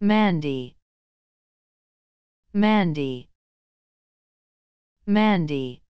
Mandy. Mandy. Mandy.